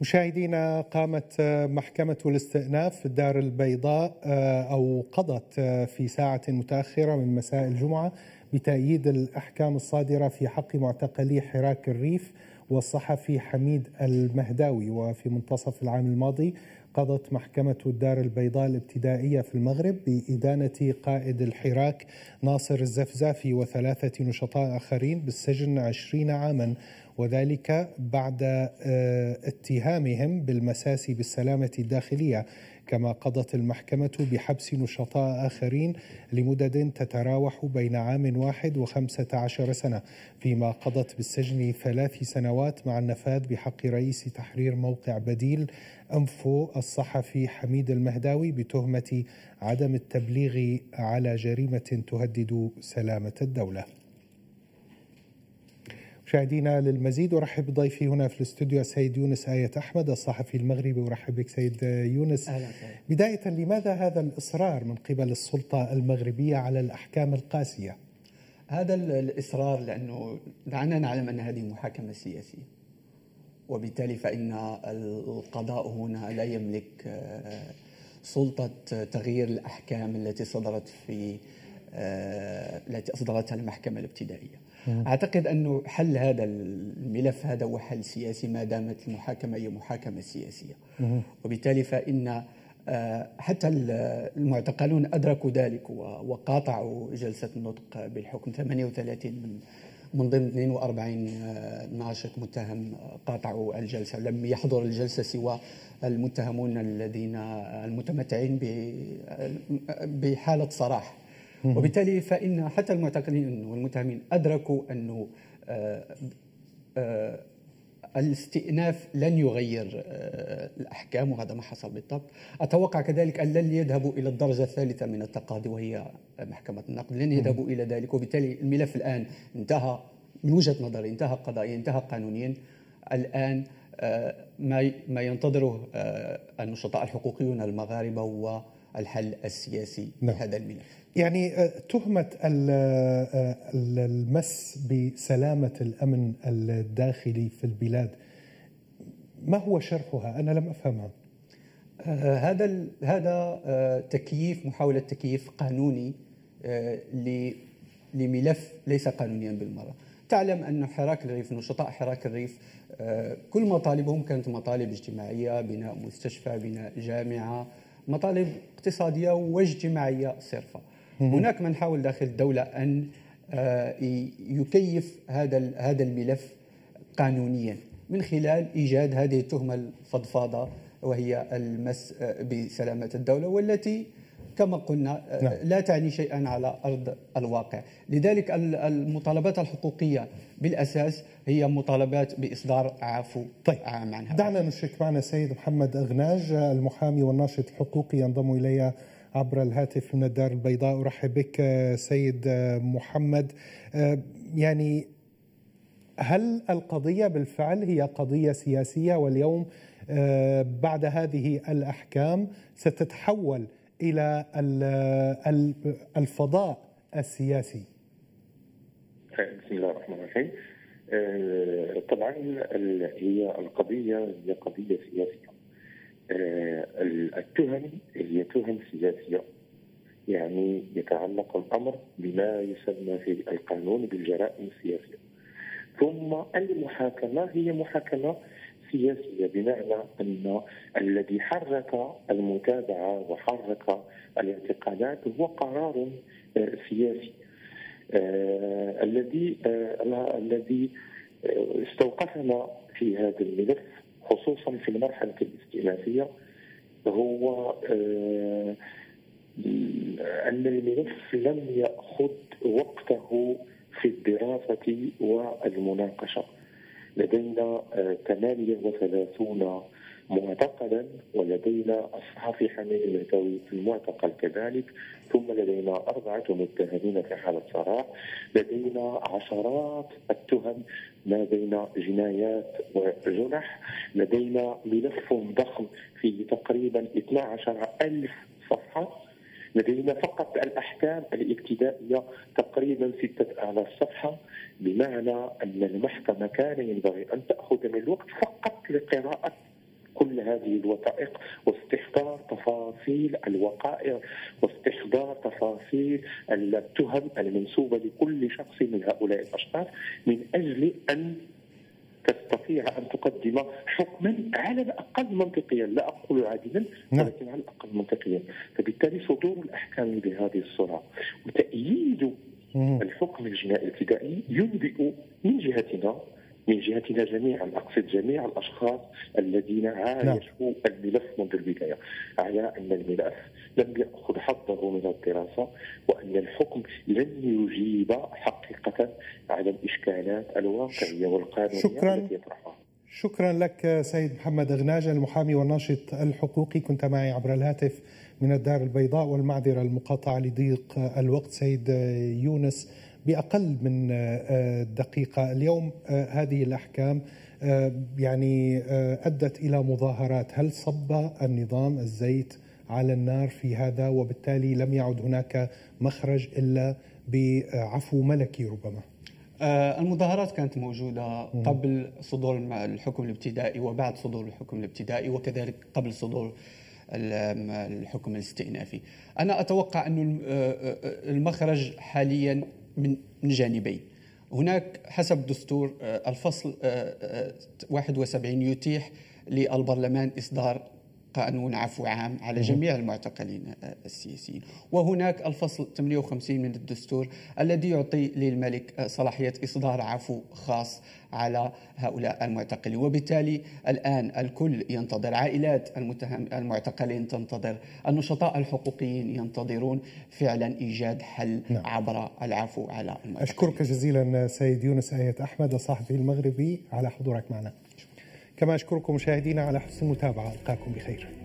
مشاهدينا قامت محكمة الاستئناف في الدار البيضاء أو قضت في ساعة متأخرة من مساء الجمعة بتأييد الأحكام الصادرة في حق معتقلي حراك الريف والصحفي حميد المهداوي وفي منتصف العام الماضي قضت محكمة الدار البيضاء الابتدائية في المغرب بإدانة قائد الحراك ناصر الزفزافي وثلاثة نشطاء آخرين بالسجن عشرين عاما وذلك بعد اتهامهم بالمساس بالسلامة الداخلية. كما قضت المحكمة بحبس نشطاء آخرين لمدد تتراوح بين عام واحد وخمسة عشر سنة فيما قضت بالسجن ثلاث سنوات مع النفاذ بحق رئيس تحرير موقع بديل أنفو الصحفي حميد المهداوي بتهمة عدم التبليغ على جريمة تهدد سلامة الدولة. مشاهدينا للمزيد أرحب بضيفي هنا في الاستوديو السيد يونس آية أحمد الصحفي المغربي. أرحب بك سيد يونس. أهلا بداية لماذا هذا الإصرار من قبل السلطة المغربية على الأحكام القاسية؟ هذا الإصرار لأنه دعنا نعلم أن هذه محاكمة سياسية وبالتالي فإن القضاء هنا لا يملك سلطة تغيير الأحكام التي صدرت في التي أصدرتها المحكمة الابتدائية. أعتقد أنه حل هذا الملف هذا هو حل سياسي ما دامت المحاكمة هي محاكمة سياسية. وبالتالي فإن حتى المعتقلون أدركوا ذلك وقاطعوا جلسة النطق بالحكم. 38 من من ضمن 42 ناشط متهم قاطعوا الجلسة. لم يحضر الجلسة سوى المتهمون الذين المتمتعين بحالة صراح وبالتالي فإن حتى المعتقلين والمتهمين أدركوا أنه الاستئناف لن يغير الأحكام وهذا ما حصل بالضبط. أتوقع كذلك أن لن يذهبوا إلى الدرجة الثالثة من التقاضي وهي محكمة النقد لن يذهبوا إلى ذلك. وبالتالي الملف الآن انتهى من وجهة نظري انتهى قضائيا انتهى قانونيا. الآن ما ما ينتظره النشطاء الحقوقيون المغاربة هو الحل السياسي نعم. لهذا الملف يعني تهمة المس بسلامة الأمن الداخلي في البلاد ما هو شرحها؟ أنا لم أفهمها هذا هذا تكييف محاولة تكييف قانوني لملف ليس قانونيا بالمرة تعلم أن حراك الريف نشطاء حراك الريف كل مطالبهم كانت مطالب اجتماعية بناء مستشفى بناء جامعة مطالب اقتصادية واجتماعية صرفة. هناك من حاول داخل الدولة أن يكيف هذا هذا الملف قانونيا من خلال إيجاد هذه التهمة الفضفاضة وهي المس بسلامة الدولة والتي كما قلنا نعم. لا تعني شيئا على أرض الواقع لذلك المطالبات الحقوقية بالأساس هي مطالبات بإصدار عفو طيب. عام عنها دعنا نشرك معنا السيد محمد أغناج المحامي والناشط الحقوقي ينضم إلي عبر الهاتف من الدار البيضاء أرحب بك سيد محمد يعني هل القضية بالفعل هي قضية سياسية واليوم بعد هذه الأحكام ستتحول إلى الفضاء السياسي. بسم الله الرحمن الرحيم. طبعا هي القضية هي قضية سياسية. التهم هي تهم سياسية. يعني يتعلق الأمر بما يسمى في القانون بالجرائم السياسية. ثم المحاكمة هي محاكمة سياسية بمعنى أن الذي حرك المتابعة وحرك الاعتقالات هو قرار سياسي. الذي الذي استوقفنا في هذا الملف خصوصا في المرحلة الاستئنافية هو أن الملف لم يأخذ وقته في الدراسة والمناقشة. لدينا 38 معتقلا ولدينا الصحفي حميد المهتوي في المعتقل كذلك ثم لدينا أربعة متهمين في حالة سراح لدينا عشرات التهم ما بين جنايات وجنح لدينا ملف ضخم فيه تقريبا 12 ألف صفحة. لدينا فقط الأحكام الابتدائية تقريبا ستة آلاف صفحة بمعنى أن المحكمة كان ينبغي أن تأخذ من الوقت فقط لقراءة كل هذه الوثائق واستحضار تفاصيل الوقائع واستحضار تفاصيل التهم المنسوبة لكل شخص من هؤلاء الأشخاص من أجل أن تستطيع أن تقدم حكما على الأقل منطقيا لا أقول عادلا نعم. ولكن على الأقل منطقيا فبالتالي صدور الأحكام بهذه السرعه وتأييد. الحكم الجنائي الابتدائي ينبئ من جهتنا من جهتنا جميعا أقصد جميع الأشخاص الذين عايشوا الملف منذ البداية على أن الملف لم يأخذ حظه من الدراسة وأن الحكم لن يجيب حقيقة على الإشكالات الواقعية والقانونية شكراً. التي يطرحها. شكرا لك سيد محمد أغناج المحامي والناشط الحقوقي. كنت معي عبر الهاتف من الدار البيضاء والمعذرة المقاطعة لضيق الوقت سيد يونس بأقل من دقيقة. اليوم هذه الأحكام يعني أدت إلى مظاهرات. هل صب النظام الزيت على النار في هذا؟ وبالتالي لم يعد هناك مخرج إلا بعفو ملكي ربما. آه، المظاهرات كانت موجودة قبل صدور الحكم الابتدائي وبعد صدور الحكم الابتدائي وكذلك قبل صدور ال- الحكم الاستئنافي. أنا أتوقع أن المخرج حاليا من جانبين. هناك حسب دستور آه، الفصل آه، آه، 71 يتيح للبرلمان إصدار قانون عفو عام على جميع المعتقلين السياسيين. وهناك الفصل 58 من الدستور الذي يعطي للملك صلاحية إصدار عفو خاص على هؤلاء المعتقلين. وبالتالي الآن الكل ينتظر عائلات المتهم المعتقلين تنتظر النشطاء الحقوقيين ينتظرون فعلا إيجاد حل نعم. عبر العفو على المعتقلين. أشكرك جزيلا سيد يونس آية أحمد الصحفي المغربي على حضورك معنا. كما أشكركم مشاهدينا على حسن المتابعة ألقاكم بخير.